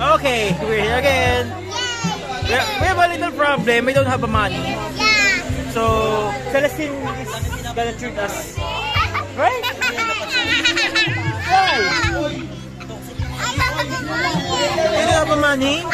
Okay, we're here again. We we have a little problem. We don't have a money. Yeah. So, Celestine is gonna treat us. Right? Why? We don't have a money.